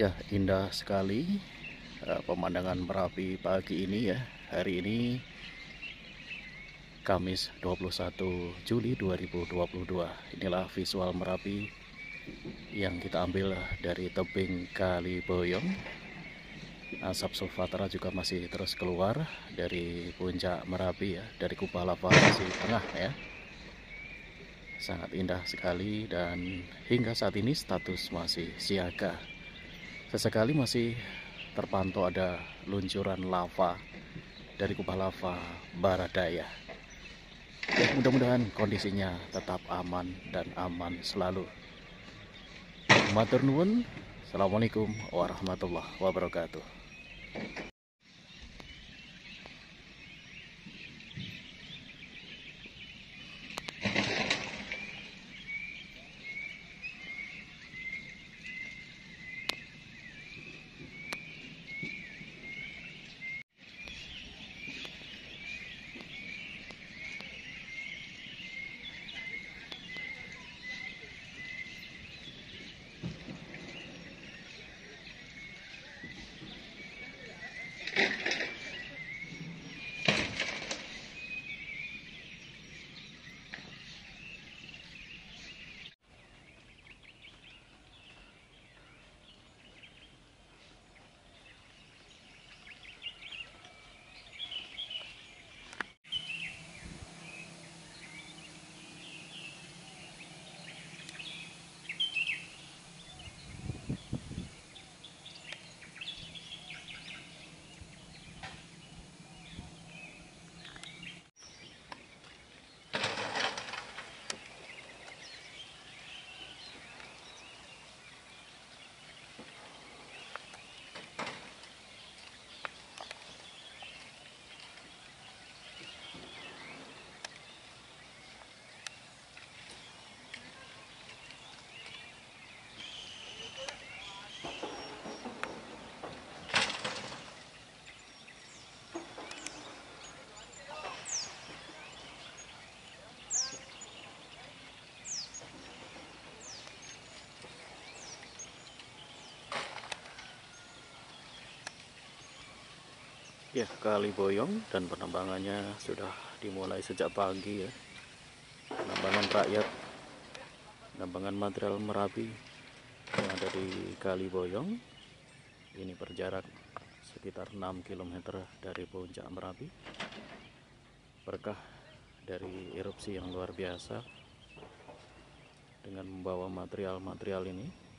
Ya, indah sekali uh, pemandangan Merapi pagi ini ya. Hari ini Kamis 21 Juli 2022. Inilah visual Merapi yang kita ambil dari tebing Kali Boyong. Asap sulfatera juga masih terus keluar dari puncak Merapi ya, dari kubah lava masih tengah ya. Sangat indah sekali dan hingga saat ini status masih siaga. Sesekali masih terpantau ada luncuran lava dari kubah lava Baradaya. Ya, mudah-mudahan kondisinya tetap aman dan aman selalu. Matur nuwun. Assalamualaikum warahmatullahi wabarakatuh. Ya, Kali Boyong dan penambangannya sudah dimulai sejak pagi ya. Penambangan rakyat, penambangan material Merapi yang ada di Kali Boyong. Ini berjarak sekitar 6 km dari puncak Merapi. Berkah dari erupsi yang luar biasa dengan membawa material-material ini.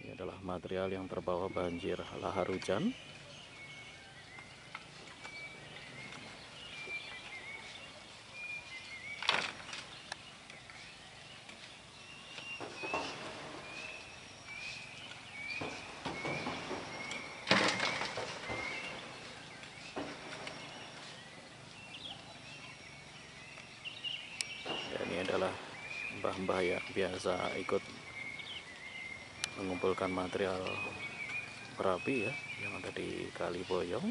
Ini adalah material yang terbawa banjir lahar hujan. Ya, adalah mbah-mbah yang biasa ikut mengumpulkan material perapi ya yang ada di Kali Boyong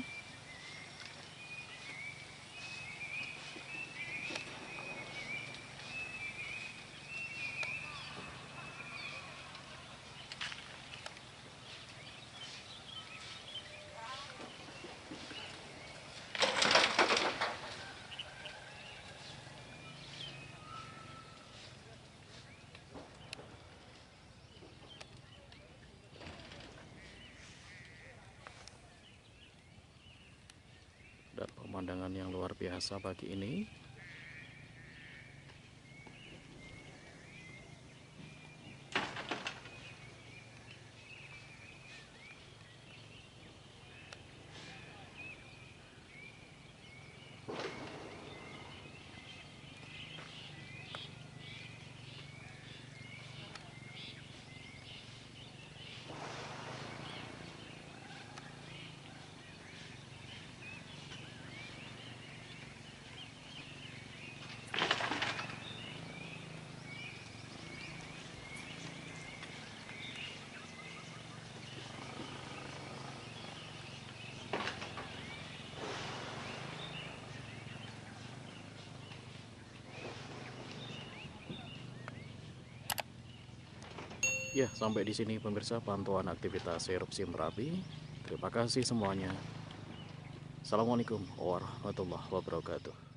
dan pemandangan yang luar biasa pagi ini Ya, sampai di sini pemirsa pantauan aktivitas erupsi Merapi. Terima kasih semuanya. Assalamualaikum warahmatullahi wabarakatuh.